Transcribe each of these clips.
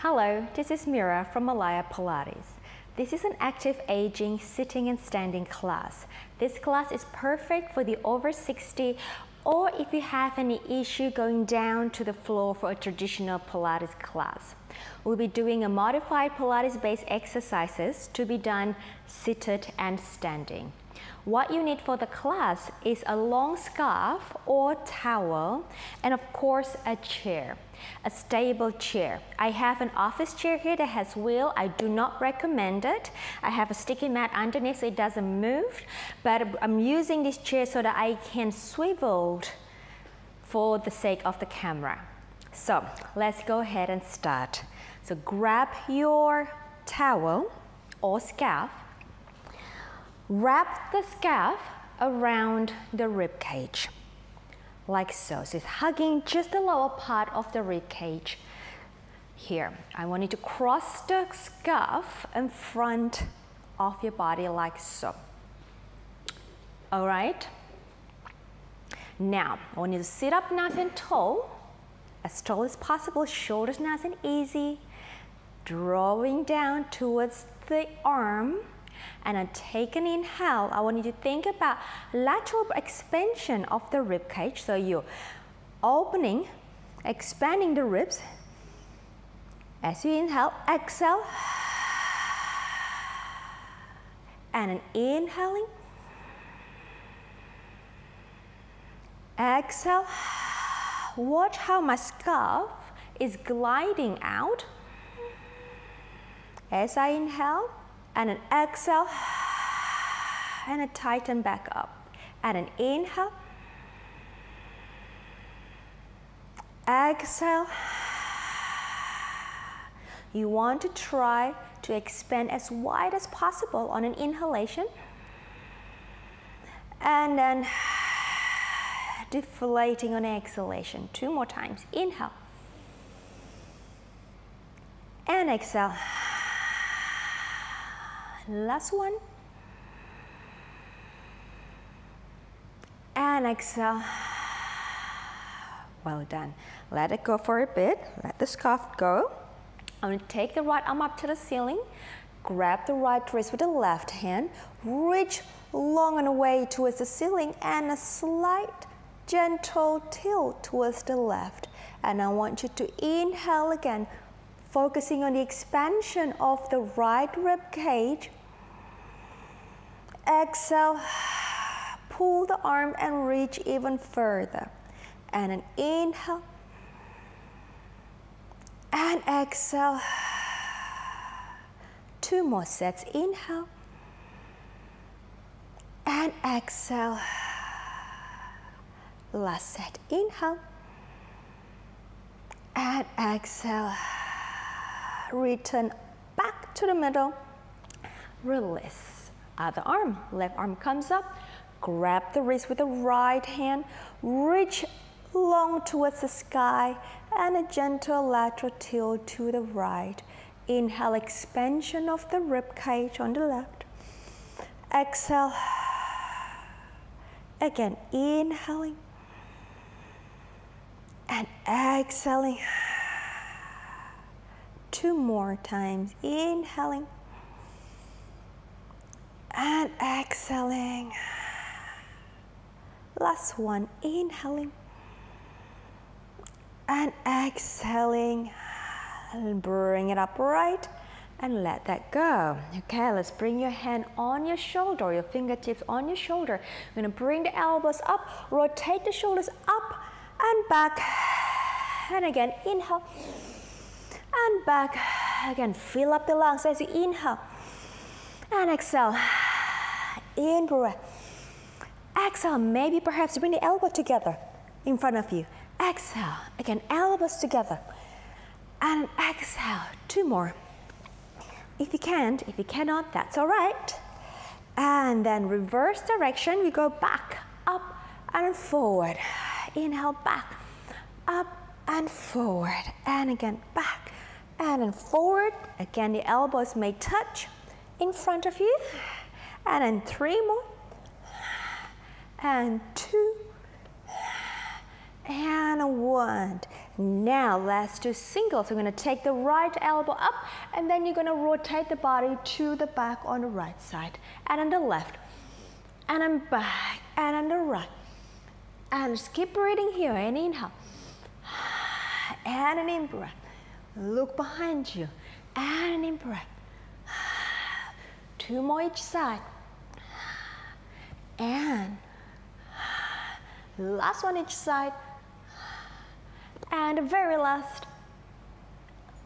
Hello, this is Mira from Aalaya Pilates. This is an active aging sitting and standing class. This class is perfect for the over 60 or if you have any issue going down to the floor for a traditional Pilates class. We'll be doing a modified Pilates based exercises to be done seated and standing. What you need for the class is a long scarf or towel and of course a chair, a stable chair. I have an office chair here that has wheel. I do not recommend it. I have a sticky mat underneath so it doesn't move, but I'm using this chair so that I can swivel for the sake of the camera. So let's go ahead and start. So grab your towel or scarf Wrap the scarf around the rib cage, like so. So it's hugging just the lower part of the rib cage. Here, I want you to cross the scarf in front of your body like so. All right? Now, I want you to sit up nice and tall, as tall as possible, shoulders nice and easy, drawing down towards the arm and then take an inhale. I want you to think about lateral expansion of the rib cage. So you're opening, expanding the ribs. As you inhale, exhale. And an inhaling. Exhale. Watch how my scarf is gliding out. As I inhale, and an exhale and a tighten back up. And an inhale exhale you want to try to expand as wide as possible on an inhalation. And then deflating on exhalation. Two more times. Inhale. And exhale Last one. And exhale. Well done. Let it go for a bit. Let the scarf go. I'm going to take the right arm up to the ceiling. Grab the right wrist with the left hand. Reach long and away towards the ceiling and a slight gentle tilt towards the left. And I want you to inhale again, focusing on the expansion of the right rib cage Exhale, pull the arm and reach even further. And an inhale. And exhale. Two more sets. Inhale. And exhale. Last set. Inhale. And exhale. Return back to the middle. Release Uh, other arm. Left arm comes up, grab the wrist with the right hand, reach long towards the sky, and a gentle lateral tilt to the right. Inhale, expansion of the rib cage on the left. Exhale. Again, inhaling and exhaling. Two more times. Inhaling and exhaling. Last one, inhaling and exhaling. Bring it upright and let that go. Okay, let's bring your hand on your shoulder, your fingertips on your shoulder. We're gonna bring the elbows up, rotate the shoulders up and back. And again, inhale and back. Again, fill up the lungs as you inhale and exhale. In breath. Exhale, maybe perhaps bring the elbow together in front of you. Exhale, again, elbows together. And exhale, two more. If you can't, if you cannot, that's all right. And then reverse direction, we go back, up and forward. Inhale, back, up and forward. And again, back and forward. Again, the elbows may touch in front of you and then three more, and two, and one. Now let's do singles. We're going to take the right elbow up and then you're going to rotate the body to the back on the right side and on the left and then back and on the right. And keep breathing here and inhale and an in breath. Look behind you and an in breath. Two more each side. And last one each side. And the very last,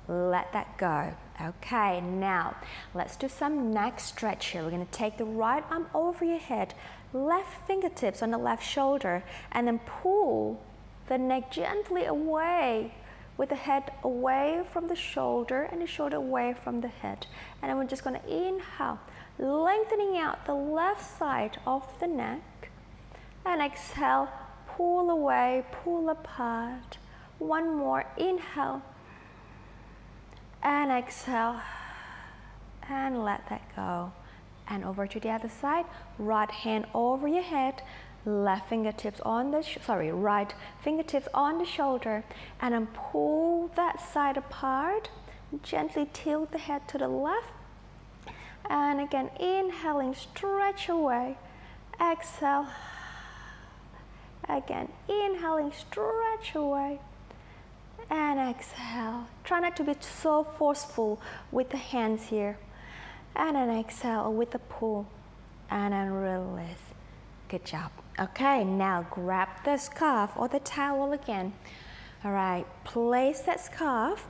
let that go. Okay, now let's do some neck stretch here. We're gonna take the right arm over your head, left fingertips on the left shoulder, and then pull the neck gently away with the head away from the shoulder and the shoulder away from the head. And then we're just gonna inhale, lengthening out the left side of the neck, and exhale, pull away, pull apart. One more, inhale, and exhale, and let that go. And over to the other side, right hand over your head, left fingertips on the, sorry, right fingertips on the shoulder, and then pull that side apart. Gently tilt the head to the left. And again, inhaling, stretch away. Exhale. Again, inhaling, stretch away. And exhale. Try not to be so forceful with the hands here. And then exhale with the pull. And then release. Good job. Okay, now grab the scarf or the towel again. All right, place that scarf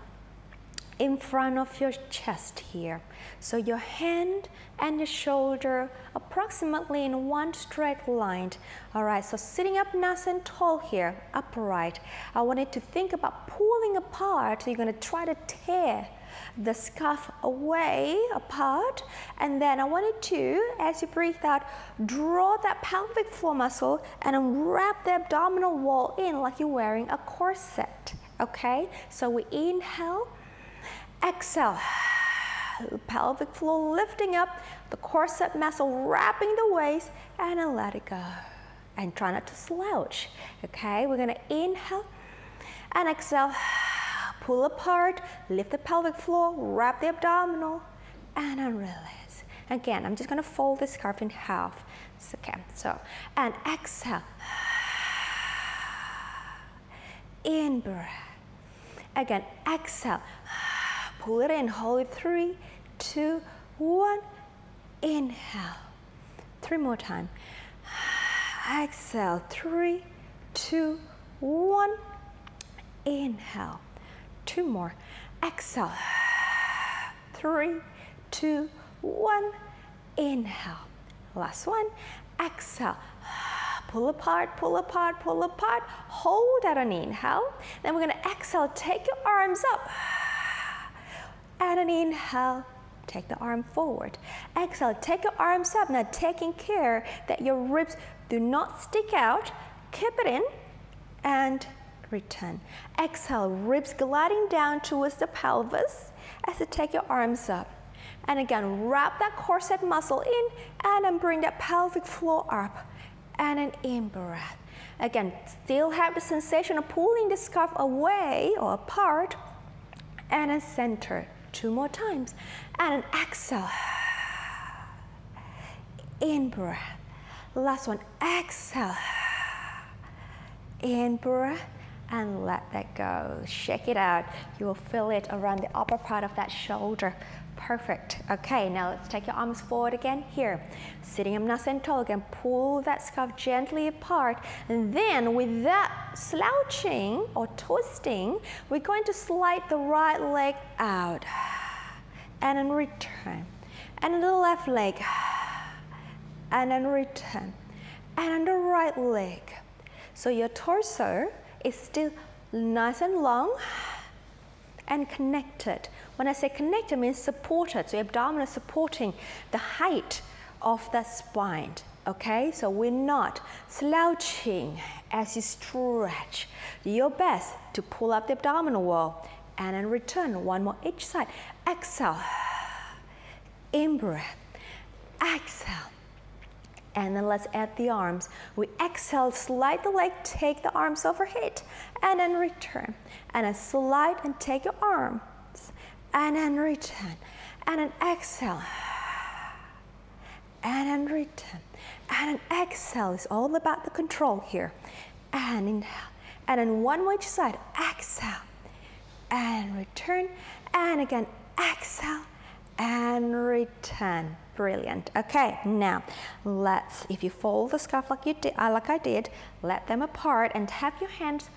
in front of your chest here. So your hand and your shoulder approximately in one straight line. All right, so sitting up nice and tall here, upright. I want you to think about pulling apart. You're gonna try to tear the scarf away apart and then I wanted to as you breathe out draw that pelvic floor muscle and wrap the abdominal wall in like you're wearing a corset okay so we inhale exhale pelvic floor lifting up the corset muscle wrapping the waist and then let it go and try not to slouch okay we're gonna inhale and exhale pull apart, lift the pelvic floor, wrap the abdominal, and then release. Again, I'm just gonna fold the scarf in half. It's okay, so, and exhale. In breath. Again, exhale. Pull it in, hold it, three, two, one. Inhale. Three more times. Exhale, three, two, one. Inhale two more. Exhale. Three, two, one. Inhale. Last one. Exhale. Pull apart, pull apart, pull apart. Hold at an inhale. Then we're going to exhale. Take your arms up. And an inhale. Take the arm forward. Exhale. Take your arms up. Now taking care that your ribs do not stick out. Keep it in. And return. Exhale, ribs gliding down towards the pelvis as you take your arms up. And again, wrap that corset muscle in and then bring that pelvic floor up. And an in breath. Again, still have the sensation of pulling the scarf away or apart. And then center. Two more times. And an exhale. In breath. Last one, exhale. In breath and let that go. Shake it out. You will feel it around the upper part of that shoulder. Perfect. Okay, now let's take your arms forward again here. Sitting up nice and tall again. Pull that scarf gently apart. And then with that slouching or twisting, we're going to slide the right leg out. And then return. And the left leg. And then return. And then the right leg. So your torso is still nice and long and connected. When I say connected, I mean supported. So abdomen is supporting the height of the spine. Okay, so we're not slouching as you stretch. Do your best to pull up the abdominal wall and then return one more each side. Exhale, in breath, exhale, And then let's add the arms. We exhale, slide the leg, take the arms overhead, and then return. And then slide and take your arms, and then return. And then exhale, and then return. And then exhale. It's all about the control here. And inhale. And then one more each side. Exhale. And return. And again, exhale. And return. Brilliant. Okay, now let's, if you fold the scarf like you did, uh, like I did, let them apart and have your hands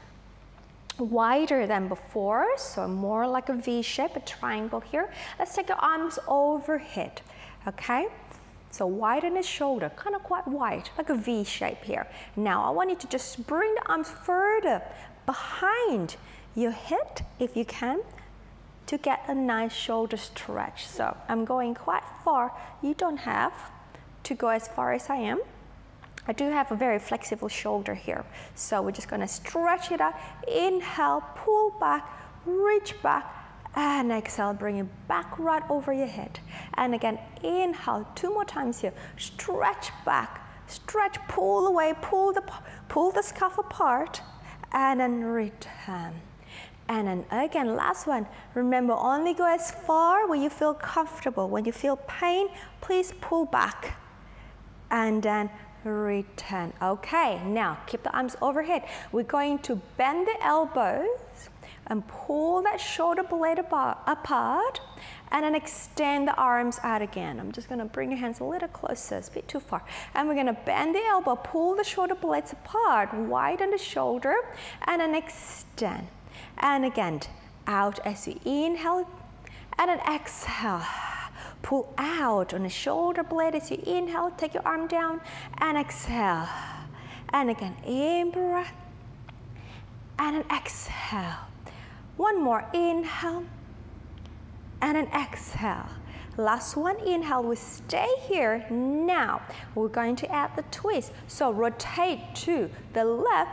wider than before, so more like a V shape, a triangle here. Let's take your arms overhead, okay? So widen the shoulder, kind of quite wide, like a V shape here. Now I want you to just bring the arms further behind your head, if you can, to get a nice shoulder stretch. So I'm going quite far. You don't have to go as far as I am. I do have a very flexible shoulder here. So we're just gonna stretch it out. Inhale, pull back, reach back, and exhale, bring it back right over your head. And again, inhale, two more times here. Stretch back, stretch, pull away, pull the, pull the scarf apart, and then return. And then again, last one. Remember, only go as far when you feel comfortable. When you feel pain, please pull back. And then return. Okay, now keep the arms overhead. We're going to bend the elbows and pull that shoulder blade apart and then extend the arms out again. I'm just gonna bring your hands a little closer, it's a bit too far. And we're gonna bend the elbow, pull the shoulder blades apart, widen the shoulder, and then extend. And again, out as you inhale, and then exhale. Pull out on the shoulder blade as you inhale, take your arm down, and exhale. And again, in breath, and then exhale. One more inhale and an exhale. Last one, inhale, we stay here. Now, we're going to add the twist. So rotate to the left,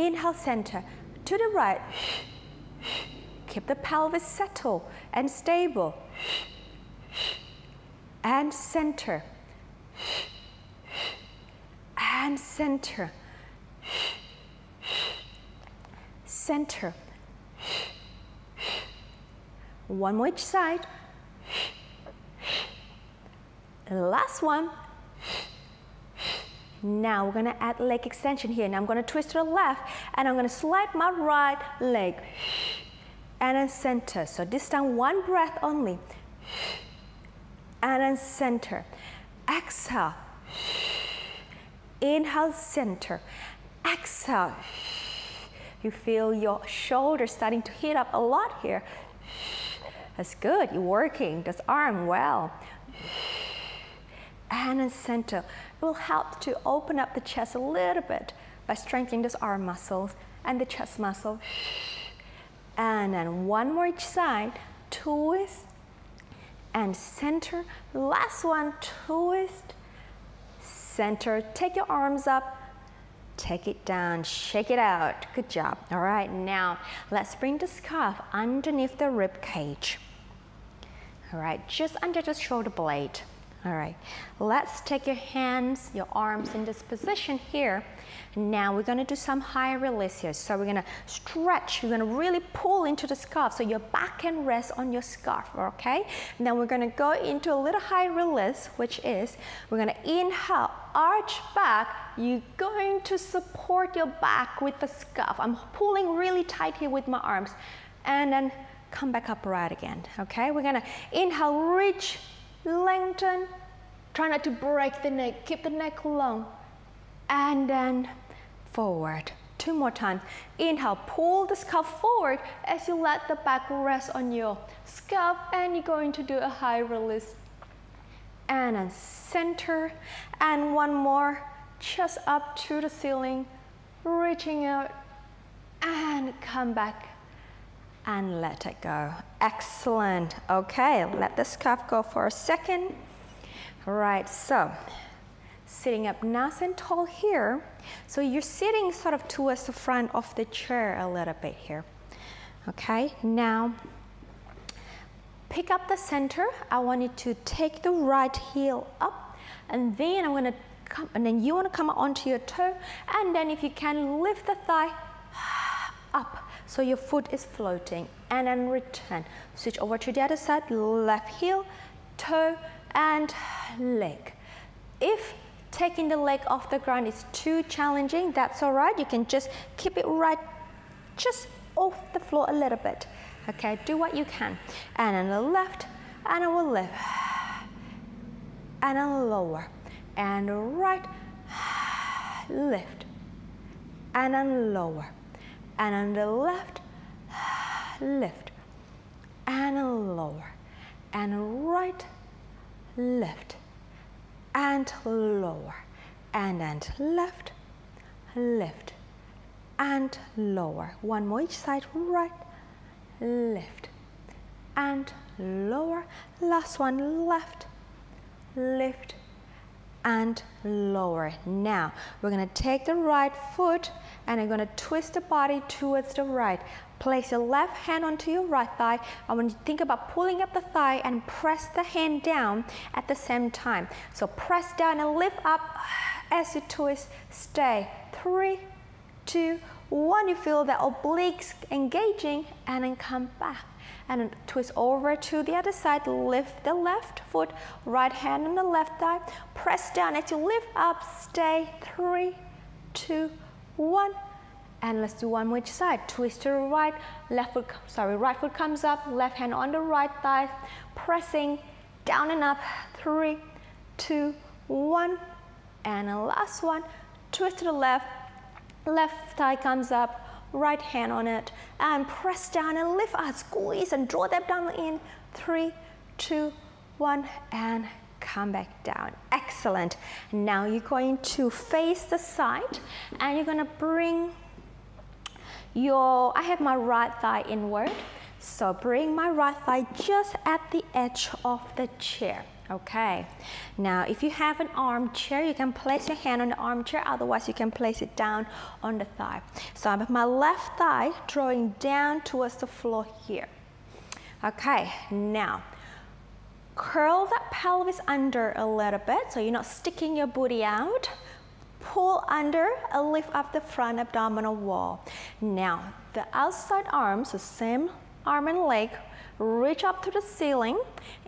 inhale center, to the right, keep the pelvis settled and stable, and center, and center, center. One more each side. Last one. Now we're gonna add leg extension here. Now I'm gonna twist to the left and I'm gonna slide my right leg and then center. So this time one breath only. And then center. Exhale. Inhale, center. Exhale. You feel your shoulders starting to heat up a lot here. That's good, you're working this arm well. And in center, it will help to open up the chest a little bit by strengthening those arm muscles and the chest muscle. And then one more each side, twist and center. Last one, twist, center. Take your arms up, Take it down, shake it out. Good job. All right, now let's bring the scarf underneath the rib cage. All right, just under the shoulder blade. All right, let's take your hands, your arms in this position here. Now we're gonna do some high release here. So we're gonna stretch, you're gonna really pull into the scarf so your back can rest on your scarf, okay? Then we're gonna go into a little high release, which is, we're gonna inhale, arch back, you're going to support your back with the scarf. I'm pulling really tight here with my arms. And then come back upright again, okay? We're gonna inhale, reach, lengthen, try not to break the neck, keep the neck long, and then forward. Two more times. Inhale, pull the scalp forward as you let the back rest on your scalp, and you're going to do a high release. And then center, and one more, chest up to the ceiling, reaching out, and come back and let it go. Excellent. Okay, let the scarf go for a second. All right, so sitting up nice and tall here. So you're sitting sort of towards the front of the chair a little bit here. Okay, now pick up the center. I want you to take the right heel up and then I'm gonna come, and then you wanna come onto your toe and then if you can lift the thigh up so your foot is floating and then return. Switch over to the other side, left heel, toe and leg. If taking the leg off the ground is too challenging, that's all right. You can just keep it right just off the floor a little bit. Okay, do what you can. And on the left, and I will lift. And on lower. And right, lift. And on lower. And on the left, lift. And lower. And right, lift. And lower. And and left, lift. And lower. One more each side, right, lift and lower. Last one, left, lift and lower. Now, we're gonna take the right foot and I'm gonna twist the body towards the right. Place your left hand onto your right thigh. I want you to think about pulling up the thigh and press the hand down at the same time. So press down and lift up as you twist. Stay. Three, two, one, you feel the obliques engaging and then come back. And twist over to the other side, lift the left foot, right hand on the left thigh, press down. As you lift up, stay, three, two, one. And let's do one more each side. Twist to the right, left foot, sorry, right foot comes up, left hand on the right thigh, pressing down and up, three, two, one. And the last one, twist to the left, Left thigh comes up, right hand on it, and press down and lift up, squeeze and draw that down in. Three, two, one, and come back down. Excellent. Now you're going to face the side and you're gonna bring your, I have my right thigh inward. So bring my right thigh just at the edge of the chair. Okay, now if you have an armchair, you can place your hand on the armchair, otherwise you can place it down on the thigh. So I have my left thigh drawing down towards the floor here. Okay, now curl that pelvis under a little bit so you're not sticking your booty out. Pull under and lift up the front abdominal wall. Now, the outside arms, the same arm and leg reach up to the ceiling,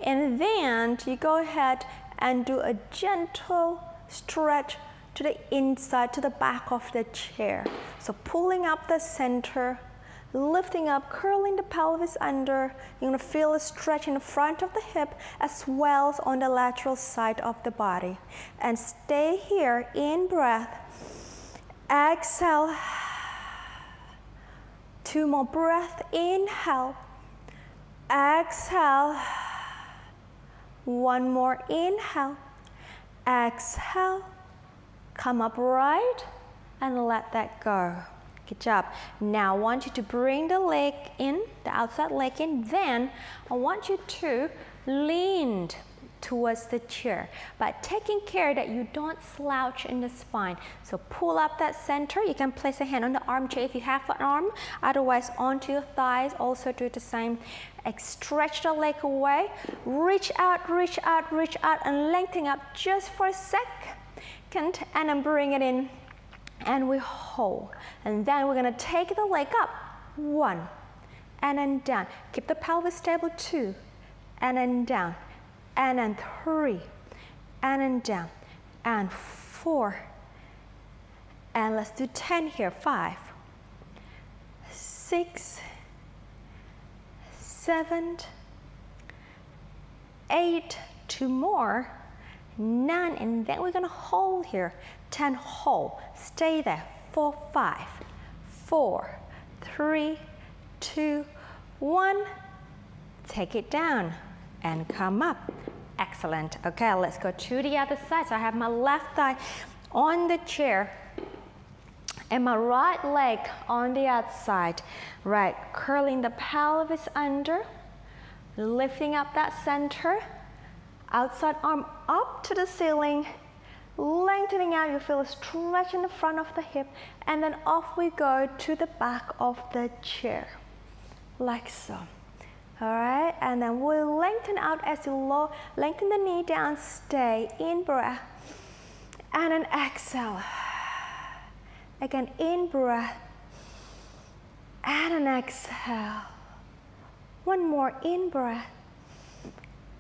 and then you go ahead and do a gentle stretch to the inside, to the back of the chair. So pulling up the center, lifting up, curling the pelvis under. You're gonna feel a stretch in the front of the hip as well as on the lateral side of the body. And stay here in breath. Exhale. Two more breath, inhale. Exhale. One more inhale. Exhale. Come up right and let that go. Good job. Now I want you to bring the leg in, the outside leg in. Then I want you to lean towards the chair, but taking care that you don't slouch in the spine. So pull up that center. You can place a hand on the armchair if you have an arm, otherwise onto your thighs. Also do the same. Stretch the leg away. Reach out, reach out, reach out, and lengthen up just for a second, and then bring it in, and we hold. And then we're gonna take the leg up. One, and then down. Keep the pelvis stable. Two, and then down and then three, and then down, and four, and let's do 10 here, five, six, seven, eight, two more, nine, and then we're gonna hold here, 10, hold, stay there, four, five, four, three, two, one, take it down, and come up. Excellent. Okay, let's go to the other side. So I have my left thigh on the chair and my right leg on the outside. Right, curling the pelvis under, lifting up that center, outside arm up to the ceiling, lengthening out, you feel a stretch in the front of the hip, and then off we go to the back of the chair, like so. All right, and then we'll lengthen out as you low, lengthen the knee down, stay in breath, and then exhale. Again, in breath, and an exhale. One more in breath,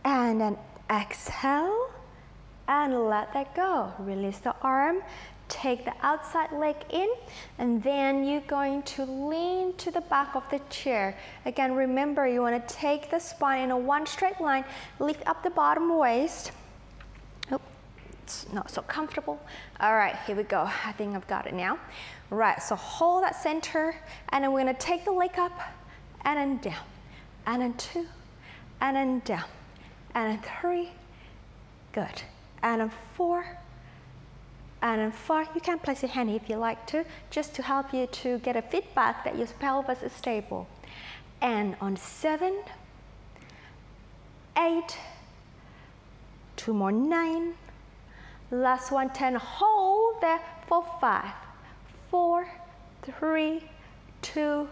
and then exhale, and let that go. Release the arm, take the outside leg in and then you're going to lean to the back of the chair. Again, remember you want to take the spine in a one straight line, lift up the bottom waist. Oh, it's not so comfortable. All right, here we go. I think I've got it now. Right, so hold that center and then we're going to take the leg up and then down and then two and then down and then three. Good. And then four and five, you can place your hand if you like to, just to help you to get a feedback that your pelvis is stable. And on seven, eight, two more nine, last one ten, hold there for five, four, three, two,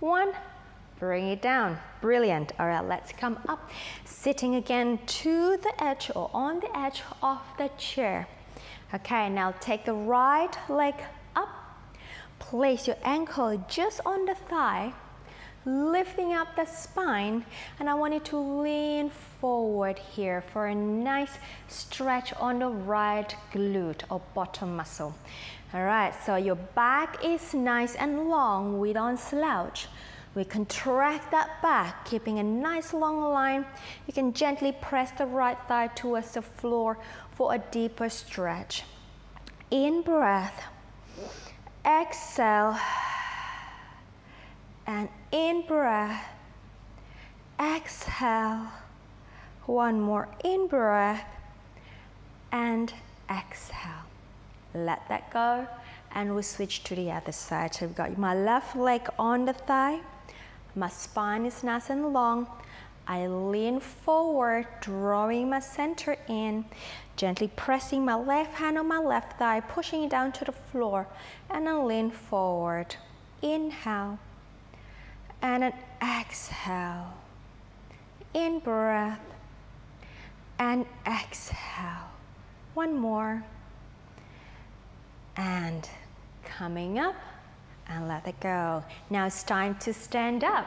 one. Bring it down. Brilliant. All right, let's come up. Sitting again to the edge or on the edge of the chair. Okay, now take the right leg up. Place your ankle just on the thigh, lifting up the spine. And I want you to lean forward here for a nice stretch on the right glute or bottom muscle. All right, so your back is nice and long. We don't slouch. We contract that back, keeping a nice long line. You can gently press the right thigh towards the floor for a deeper stretch. In breath, exhale, and in breath, exhale. One more in breath and exhale. Let that go and we switch to the other side. So we've got my left leg on the thigh, my spine is nice and long, I lean forward, drawing my center in, gently pressing my left hand on my left thigh, pushing it down to the floor, and then lean forward. Inhale, and an exhale. In breath, and exhale. One more. And coming up, and let it go. Now it's time to stand up.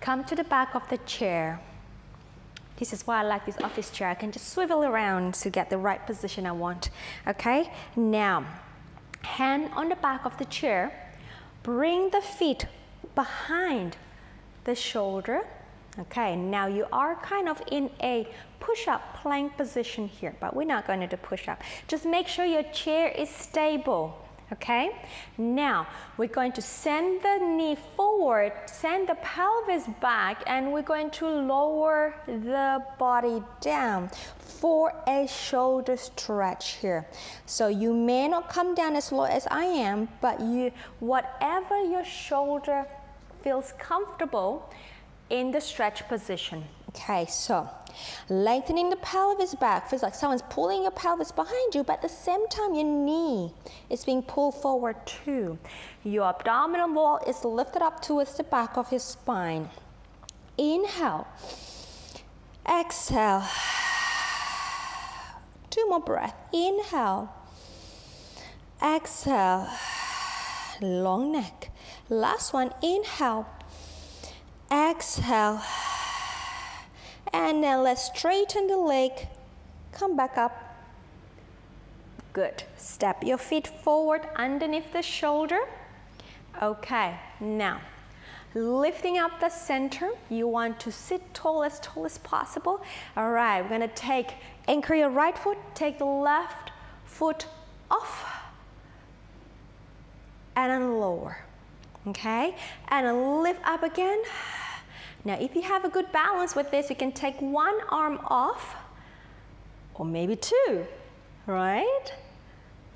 Come to the back of the chair. This is why I like this office chair. I can just swivel around to get the right position I want. Okay, now hand on the back of the chair. Bring the feet behind the shoulder. Okay, now you are kind of in a push-up plank position here, but we're not going to do push-up. Just make sure your chair is stable okay? Now, we're going to send the knee forward, send the pelvis back, and we're going to lower the body down for a shoulder stretch here. So you may not come down as low as I am, but you, whatever your shoulder feels comfortable in the stretch position. Okay, so lengthening the pelvis back feels like someone's pulling your pelvis behind you, but at the same time, your knee is being pulled forward too. Your abdominal wall is lifted up towards the back of your spine. Inhale, exhale. Two more breaths. Inhale, exhale. Long neck. Last one. Inhale, exhale and now let's straighten the leg. Come back up. Good. Step your feet forward underneath the shoulder. Okay, now lifting up the center. You want to sit tall as tall as possible. All right, we're gonna take, anchor your right foot, take the left foot off, and then lower. Okay, and lift up again. Now, if you have a good balance with this, you can take one arm off, or maybe two, right?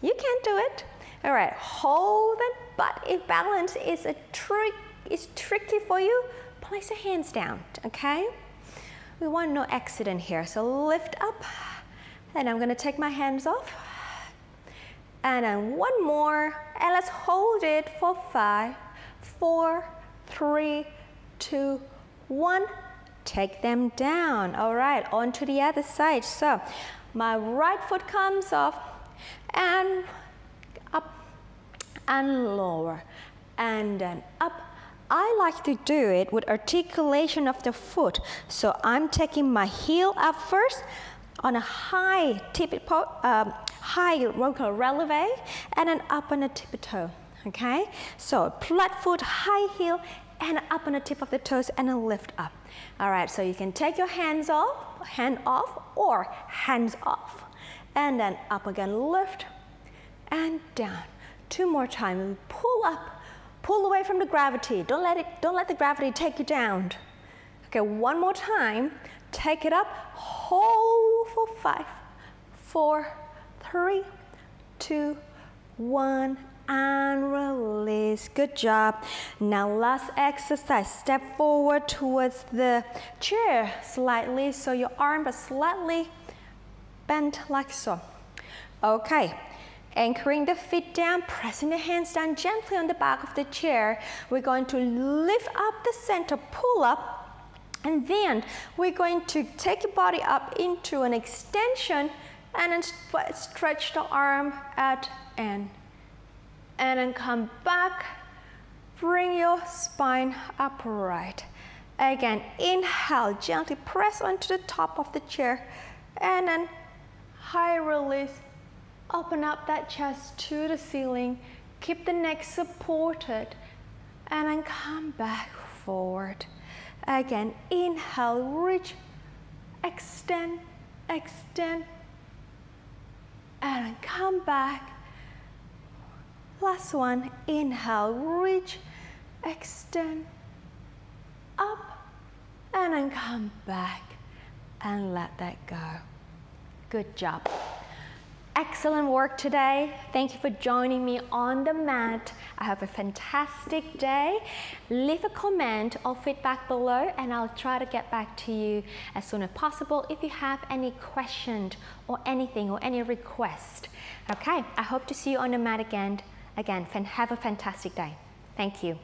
You can do it. All right, hold it, but if balance is a trick, is tricky for you, place your hands down, okay? We want no accident here, so lift up, and I'm gonna take my hands off, and then one more, and let's hold it for five, four, three, two, one, take them down. All right, on to the other side. So my right foot comes off and up and lower and then up. I like to do it with articulation of the foot. So I'm taking my heel up first on a high tippy um, high local releve and then up on the tippy toe. Okay, so flat foot, high heel, and up on the tip of the toes and then lift up. All right, so you can take your hands off, hand off, or hands off. And then up again, lift and down. Two more times, pull up, pull away from the gravity. Don't let it, don't let the gravity take you down. Okay, one more time, take it up, hold for five, four, three, two, one, and release. Good job. Now last exercise. Step forward towards the chair slightly so your arm is slightly bent like so. Okay. Anchoring the feet down, pressing the hands down gently on the back of the chair. We're going to lift up the center, pull up, and then we're going to take your body up into an extension and then stretch the arm at end and then come back. Bring your spine upright. Again, inhale, gently press onto the top of the chair and then high release. Open up that chest to the ceiling. Keep the neck supported and then come back forward. Again, inhale, reach, extend, extend, and come back One, inhale, reach, extend, up, and then come back and let that go. Good job. Excellent work today. Thank you for joining me on the mat. I have a fantastic day. Leave a comment or feedback below and I'll try to get back to you as soon as possible if you have any questions or anything or any request. Okay, I hope to see you on the mat again. Again, have a fantastic day. Thank you.